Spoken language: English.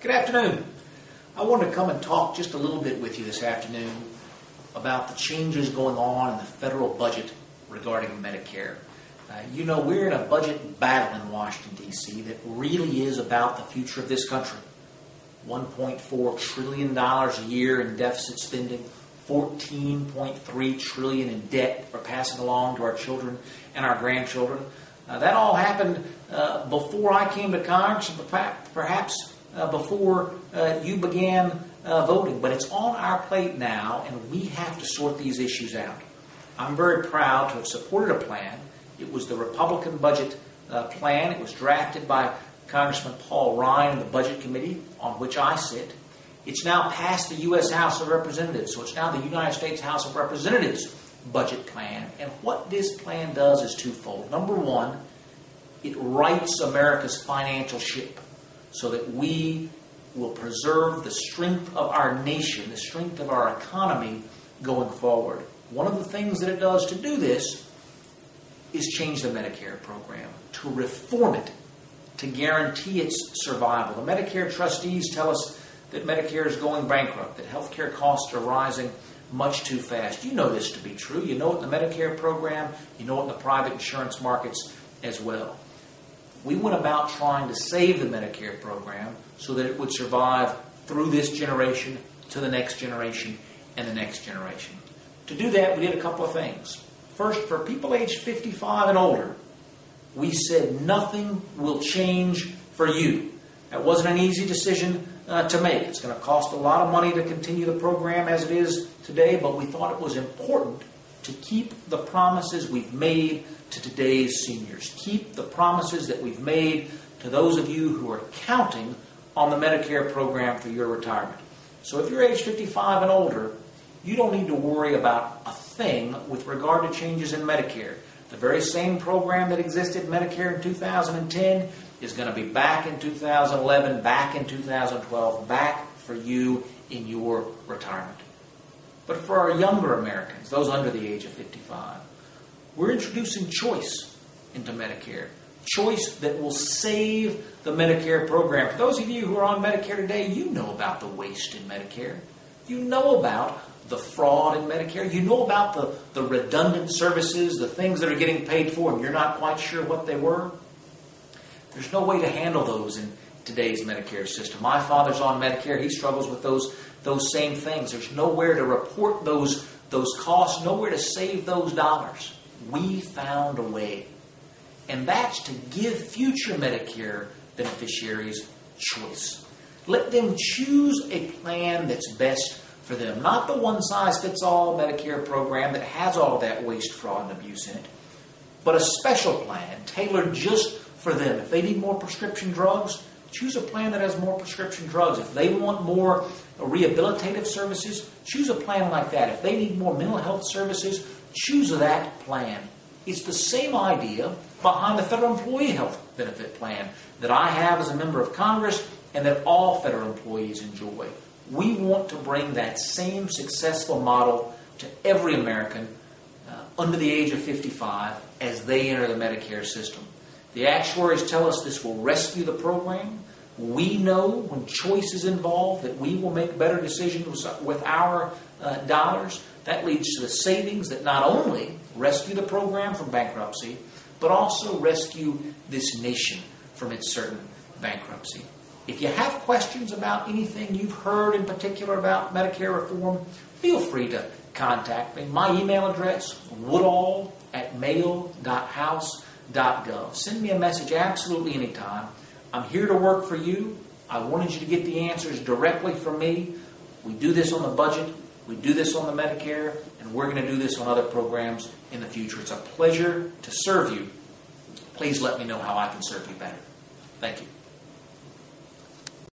Good afternoon. I wanted to come and talk just a little bit with you this afternoon about the changes going on in the federal budget regarding Medicare. Uh, you know, we're in a budget battle in Washington, D.C. that really is about the future of this country. $1.4 trillion a year in deficit spending, 14.3 trillion in debt we're passing along to our children and our grandchildren. Uh, that all happened uh, before I came to Congress, perhaps before uh, you began uh, voting. But it's on our plate now, and we have to sort these issues out. I'm very proud to have supported a plan. It was the Republican budget uh, plan. It was drafted by Congressman Paul Ryan in the Budget Committee, on which I sit. It's now passed the U.S. House of Representatives, so it's now the United States House of Representatives budget plan. And what this plan does is twofold. Number one, it rights America's financial ship so that we will preserve the strength of our nation, the strength of our economy going forward. One of the things that it does to do this is change the Medicare program, to reform it, to guarantee its survival. The Medicare trustees tell us that Medicare is going bankrupt, that health care costs are rising much too fast. You know this to be true. You know it in the Medicare program, you know it in the private insurance markets as well we went about trying to save the Medicare program so that it would survive through this generation to the next generation and the next generation. To do that, we did a couple of things. First, for people aged 55 and older, we said nothing will change for you. That wasn't an easy decision uh, to make. It's going to cost a lot of money to continue the program as it is today, but we thought it was important to keep the promises we've made to today's seniors. Keep the promises that we've made to those of you who are counting on the Medicare program for your retirement. So if you're age 55 and older, you don't need to worry about a thing with regard to changes in Medicare. The very same program that existed in Medicare in 2010 is going to be back in 2011, back in 2012, back for you in your retirement. But for our younger Americans, those under the age of 55, we're introducing choice into Medicare. Choice that will save the Medicare program. For those of you who are on Medicare today, you know about the waste in Medicare. You know about the fraud in Medicare. You know about the, the redundant services, the things that are getting paid for, and you're not quite sure what they were. There's no way to handle those in today's Medicare system. My father's on Medicare. He struggles with those, those same things. There's nowhere to report those, those costs, nowhere to save those dollars we found a way. And that's to give future Medicare beneficiaries choice. Let them choose a plan that's best for them, not the one size fits all Medicare program that has all that waste, fraud, and abuse in it, but a special plan tailored just for them. If they need more prescription drugs, choose a plan that has more prescription drugs. If they want more rehabilitative services, choose a plan like that. If they need more mental health services, choose that plan. It's the same idea behind the federal employee health benefit plan that I have as a member of Congress and that all federal employees enjoy. We want to bring that same successful model to every American uh, under the age of 55 as they enter the Medicare system. The actuaries tell us this will rescue the program. We know when choice is involved that we will make better decisions with our uh, dollars. That leads to the savings that not only rescue the program from bankruptcy, but also rescue this nation from its certain bankruptcy. If you have questions about anything you've heard in particular about Medicare reform, feel free to contact me. My email address, woodall at Send me a message absolutely anytime. I'm here to work for you. I wanted you to get the answers directly from me. We do this on the budget. We do this on the Medicare, and we're going to do this on other programs in the future. It's a pleasure to serve you. Please let me know how I can serve you better. Thank you.